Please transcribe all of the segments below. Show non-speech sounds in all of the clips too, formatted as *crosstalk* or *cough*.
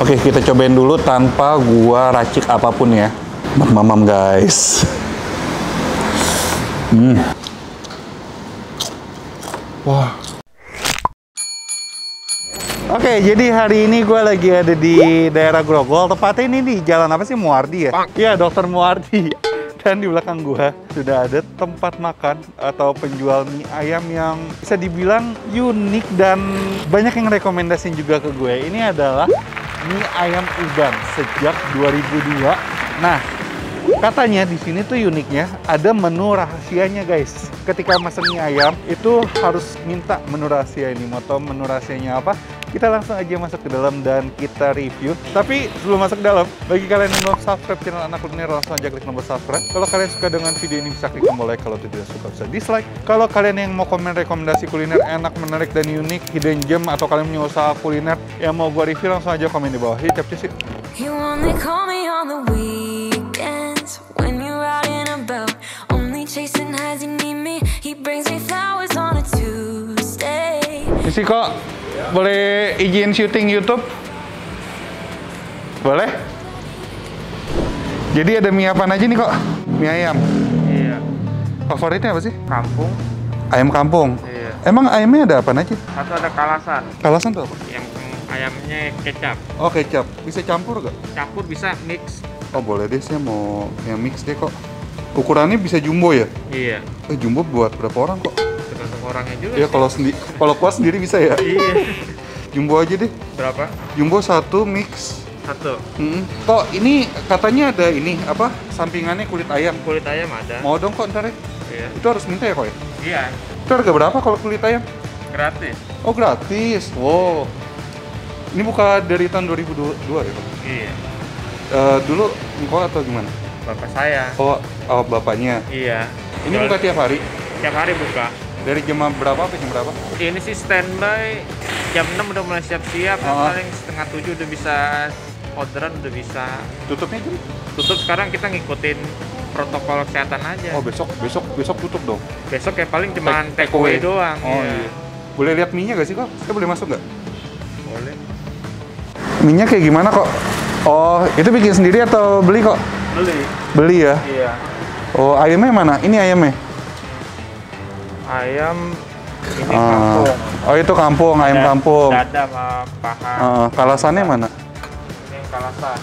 Oke, kita cobain dulu tanpa gua racik apa pun ya. Mamam guys. Hmm. Wah. Oke, jadi hari ini gue lagi ada di daerah Grogol. Tepatnya ini di jalan apa sih? Muardi ya? Iya, Dokter Muardi. *laughs* Dan di belakang gua sudah ada tempat makan atau penjual mie ayam yang bisa dibilang unik dan banyak yang rekomendasiin juga ke gue. Ini adalah mie ayam Uban sejak 2002. Nah, katanya di sini tuh uniknya ada menu rahasianya guys. Ketika masak mie ayam itu harus minta menu rahasia ini. Tahu menu rahasianya apa? Kita langsung aja masuk ke dalam dan kita review. Tapi sebelum masuk ke dalam, bagi kalian yang belum subscribe channel Anak Kuliner, langsung aja klik tombol subscribe. Kalau kalian suka dengan video ini, bisa klik tombol like. Kalau tidak suka, bisa dislike. Kalau kalian yang mau komen rekomendasi kuliner enak, menarik, dan unik, hidden gem, atau kalian punya usaha kuliner yang mau gua review, langsung aja komen di bawah. Yuk. You only call me on the weekends when you're out and about. Only chasing highs, you need me. He brings me flowers on a Tuesday. Misi kok, boleh izin syuting YouTube? Boleh? Jadi ada mie apa aja nih kok? Mie ayam. Iya, Favoritnya apa sih? kampung. Ayam kampung. Iya. Emang ayamnya ada apa aja? Satu ada kalasan, Kalasan tuh apa? yang ayamnya kecap. Oh kecap. Bisa campur gak? Campur bisa mix. Oh boleh deh, saya mau yang mix deh kok. Ukurannya bisa jumbo ya? Iya, Eh jumbo buat berapa orang kok? Orangnya juga. Ya kalau sendiri, kalau kuas sendiri bisa ya? Iya. Jumbo aja deh. Berapa? Jumbo satu mix. Satu. Hmm. Kok ini katanya ada ini apa? Sampingannya kulit ayam. Kulit ayam ada. Mau dong kok ntar ya? Iya. Itu harus minta ya kok ya? Iya, Itu harga berapa kalau kulit ayam? gratis. Oh gratis. Wow. Ini buka dari tahun 2002 ya Pak? Iya. Eh, dulu engkau atau gimana? Bapak saya. Oh, oh bapaknya. Iya. Ini Jual- buka tiap hari? Tiap hari buka. Dari jam berapa sampai jam berapa? Ini sih standby jam 6 udah mulai siap-siap, Oh. paling setengah 7 udah bisa orderan udah bisa Tutupnya jam? tutup sekarang kita ngikutin protokol kesehatan aja. Oh besok, besok, besok tutup dong. Besok ya paling cuman Take- take away doang. Oh iya. Boleh lihat mie-nya gak sih kok? Saya boleh masuk nggak? Boleh. Mie-nya kayak gimana kok? Oh, itu bikin sendiri atau beli kok? Beli. Beli ya? Iya. Oh, ayamnya mana? Ini ayamnya? Ayam ini Ah. kampung. Oh, itu kampung, ayam Da- kampung. Dada sama paha. Ah, kalasannya mana? Ini yang kalasan.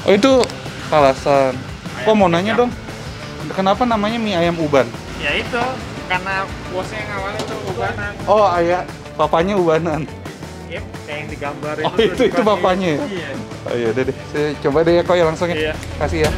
Oh, itu kalasan. Ayam Kok mau nanya dong? Kenapa namanya mie ayam uban? Ya itu karena bosnya yang awalnya tuh ubanan. Oh, ayah bapaknya ubanan. Yep, kayak yang digambar Oh, itu- itu dipakai. bapaknya ya? Iya. Oh iya, deh. Saya coba deh ya kok ya langsung ya. Iya. Kasih ya.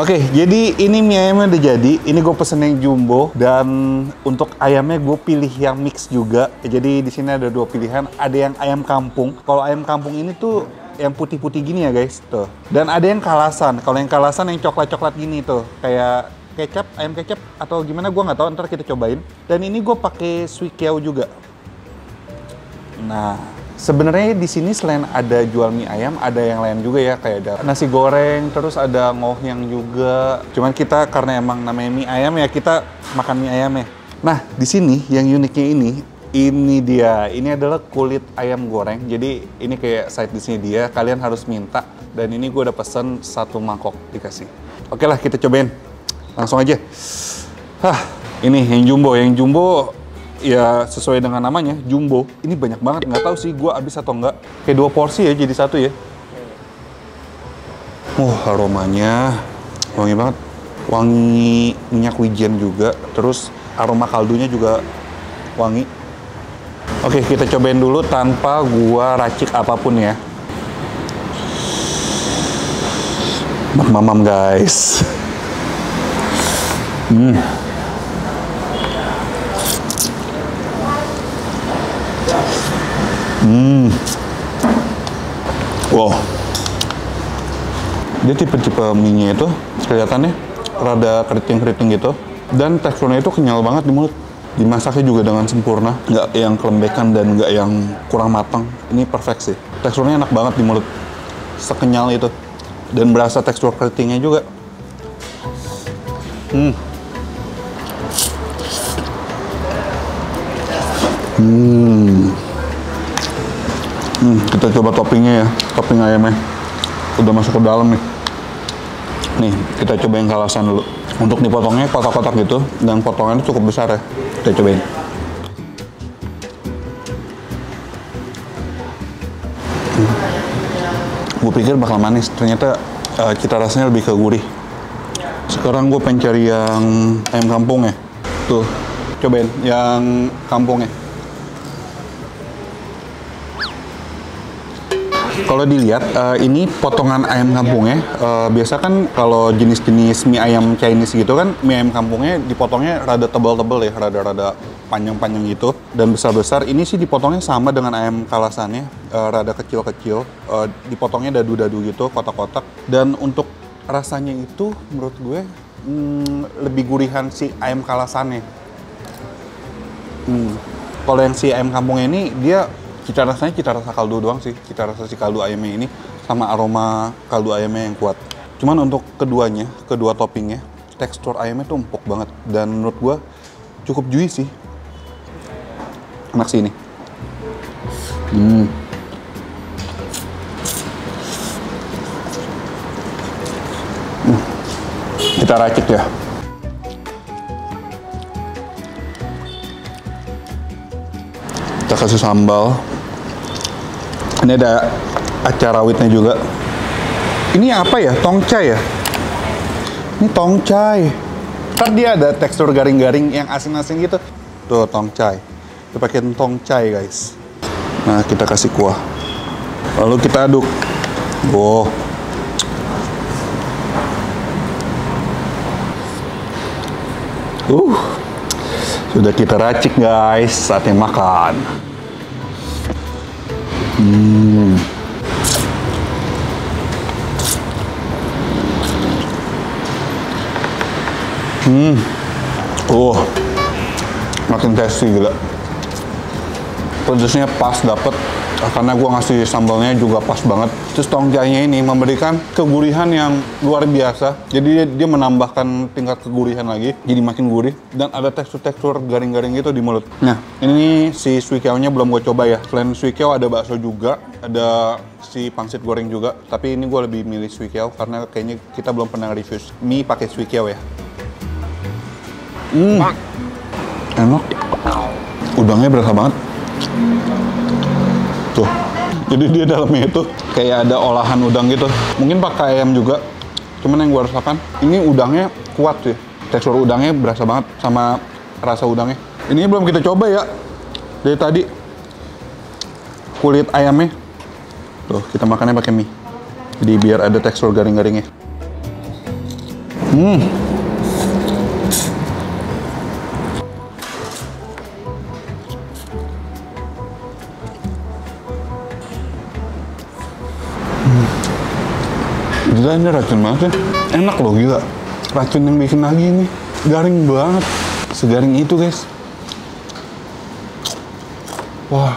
Oke, jadi ini mie ayamnya udah jadi. Ini gue pesen yang jumbo dan untuk ayamnya gue pilih yang mix juga. Jadi di sini ada dua pilihan. Ada yang ayam kampung. Kalau ayam kampung ini tuh yang putih-putih gini ya guys, tuh. Dan ada yang kalasan. Kalau yang kalasan yang coklat-coklat gini tuh, kayak kecap, ayam kecap atau gimana gue nggak tahu. Ntar kita cobain. Dan ini gue pakai sweet kiao juga. Nah, sebenarnya di sini selain ada jual mie ayam, ada yang lain juga ya, kayak ada nasi goreng, terus ada ngohyang juga. Cuman kita karena emang namanya mie ayam ya kita makan mie ayam ya. Nah, di sini yang uniknya ini, ini dia. Ini adalah kulit ayam goreng. Jadi ini kayak side dishnya dia. Kalian harus minta. Dan ini gue udah pesen satu mangkok dikasih. Oke lah, kita cobain. Langsung aja. Hah, ini yang jumbo. Yang jumbo ya sesuai dengan namanya jumbo. Ini banyak banget. Nggak tahu sih gua habis atau enggak kayak dua porsi ya jadi satu ya. Wah aromanya wangi banget. Wangi minyak wijen juga. Terus aroma kaldunya juga wangi. Oke kita cobain dulu tanpa gua racik apa pun ya. Mamam guys. Hmm Hmm. Wow. Dia tipe-tipe mie-nya itu kelihatannya rada keriting-keriting gitu. Dan teksturnya itu kenyal banget di mulut. Dimasaknya juga dengan sempurna, nggak yang kelembekan dan nggak yang kurang matang. Ini perfect sih. Teksturnya enak banget di mulut, sekenyal itu. Dan berasa tekstur keritingnya juga. Hmm. Hmm. Hmm, kita coba toppingnya ya, topping ayamnya. Udah masuk ke dalam nih. Nih, kita coba yang kalasan dulu. Untuk dipotongnya kotak-kotak gitu, dan potongannya cukup besar ya. Kita cobain. Gue pikir bakal manis, ternyata eh, cita rasanya lebih ke gurih. Sekarang gue pengen cari yang ayam kampung ya. Tuh, cobain yang kampungnya. Kalau dilihat eh, ini potongan ayam kampungnya eh, biasa kan kalau jenis-jenis mie ayam Chinese gitu kan mie ayam kampungnya dipotongnya rada tebal-tebal ya, rada-rada panjang-panjang gitu dan besar-besar. Ini sih dipotongnya sama dengan ayam kalasannya, eh, rada kecil-kecil, eh, dipotongnya dadu-dadu gitu, kotak-kotak. Dan untuk rasanya itu menurut gue hmm, lebih gurihan si ayam kalasannya. Hmm. Kalau yang si ayam kampungnya ini dia cita rasanya cita rasa kaldu doang sih, cita rasa si kaldu ayamnya ini sama aroma kaldu ayamnya yang kuat. Cuman untuk keduanya, kedua toppingnya, tekstur ayamnya tuh empuk banget dan menurut gua cukup juicy. Enak sih ini. Hmm. Hmm. Kita racik ya. kita kasih sambal ini ada acar rawitnya juga. Ini apa ya? Tongcai ya? Ini tongcai. Ntar dia ada tekstur garing-garing yang asin-asin gitu. Tuh tongcai. Kita pakai tongcai guys. Nah kita kasih kuah. Lalu kita aduk. Wow. Uh. Sudah kita racik guys, saatnya makan. Hmm. Hmm. Oh. Makin tasty gila. Pedasnya pas dapet karena gua ngasih sambalnya juga pas banget. Terus tongcainya ini memberikan kegurihan yang luar biasa. Jadi dia, dia menambahkan tingkat kegurihan lagi, jadi makin gurih dan ada tekstur-tekstur garing-garing gitu di mulut. Nah, ini si suikeonya belum gue coba ya. Selain suikeo ada bakso juga, ada si pangsit goreng juga. Tapi ini gue lebih milih suikeo karena kayaknya kita belum pernah review mie pakai suikeo ya. Hmm, enak. Udangnya berasa banget. Jadi dia dalamnya itu kayak ada olahan udang gitu. Mungkin pakai ayam juga. Cuman yang gue rasakan, ini udangnya kuat sih. Tekstur udangnya berasa banget sama rasa udangnya. Ini belum kita coba ya. Dari tadi kulit ayamnya. Tuh, kita makannya pakai mie. Jadi biar ada tekstur garing-garingnya. Hmm. Gila ini racun banget ya. Enak loh gila. Racun yang bikin lagi ini. Garing banget. Segaring itu guys. Wah.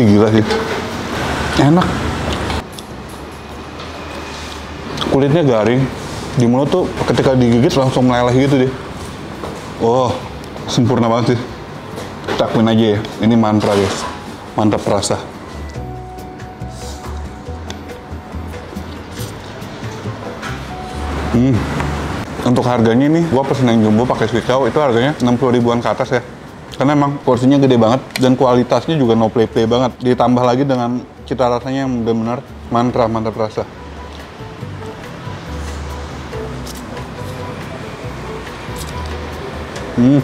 Ih gila sih. Enak. Kulitnya garing. Di mulut tuh ketika digigit langsung meleleh gitu deh. Wah, sempurna banget sih. Kita akuin aja ya. Ini mantra guys. Mantap rasa. Hmm. Untuk harganya nih, gua pesen yang jumbo pakai swikau itu harganya 60 ribuan ke atas ya. Karena emang porsinya gede banget dan kualitasnya juga no play play banget. Ditambah lagi dengan cita rasanya yang benar-benar mantra mantap rasa. Hmm.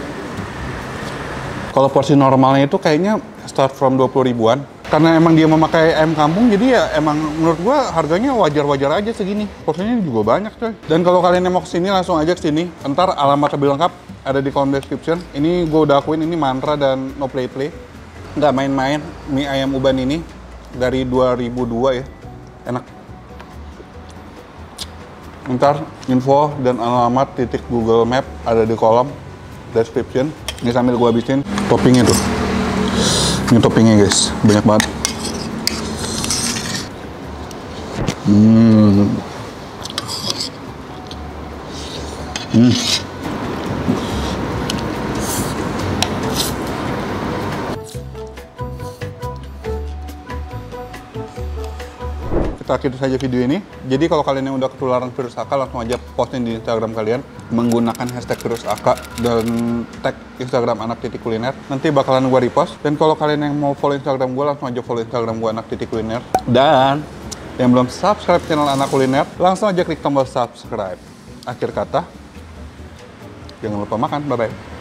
Kalau porsi normalnya itu kayaknya start from 20 ribuan. Karena emang dia memakai ayam kampung, jadi ya emang menurut gua harganya wajar-wajar aja segini. Porsinya juga banyak coy. Dan kalau kalian yang mau ke sini langsung aja ke sini. Ntar alamat lebih lengkap ada di kolom description. Ini gua udah akuin ini mantra dan no play play. Nggak main-main mie ayam uban ini dari 2002 ya. Enak. Ntar info dan alamat titik Google Map ada di kolom. description. Ini sambil gua habisin toppingnya tuh. Ini toppingnya guys, banyak banget. Hmm. Hmm. Kita akhiri saja video ini. Jadi kalau kalian yang udah ketularan virus AK, langsung aja posting di Instagram kalian menggunakan hashtag virus AK dan tag Instagram anak titik kuliner. Nanti bakalan gue repost. Dan kalau kalian yang mau follow Instagram gue, langsung aja follow Instagram gue anak titik kuliner. Dan yang belum subscribe channel anak kuliner, langsung aja klik tombol subscribe. Akhir kata, jangan lupa makan. Bye-bye.